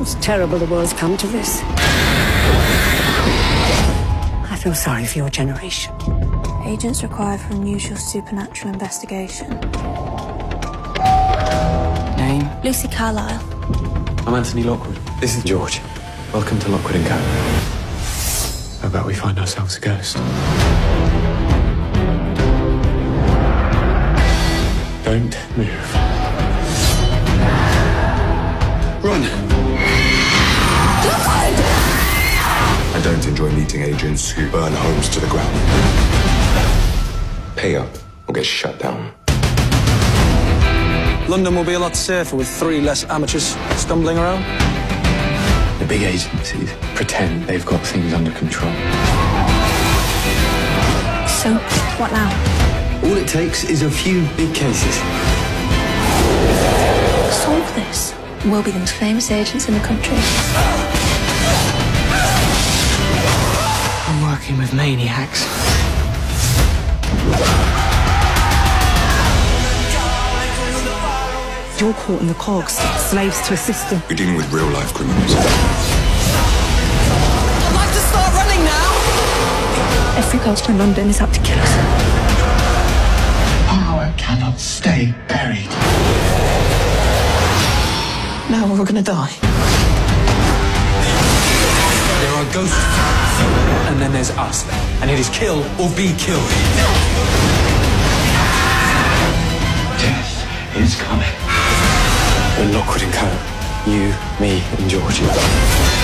It's terrible the world's come to this. I feel sorry for your generation. Agents required for unusual supernatural investigation. Name? Lucy Carlyle. I'm Anthony Lockwood. This is George. Welcome to Lockwood & Co. How about we find ourselves a ghost? Don't move. Run! I don't enjoy meeting agents who burn homes to the ground. Pay up or get shut down. London will be a lot safer with three less amateurs stumbling around. The big agencies pretend they've got things under control. So, what now? All it takes is a few big cases. Solve this. We'll be the most famous agents in the country. I'm working with maniacs. You're caught in the cogs, slaves to a system. We're dealing with real life criminals. I'd like to start running now. Every ghost in London is out to kill us. Power cannot stay buried. Now we're gonna die. There are ghosts, and then there's us, and it is kill or be killed. Death is coming. We're Lockwood & Co. You, me, and George.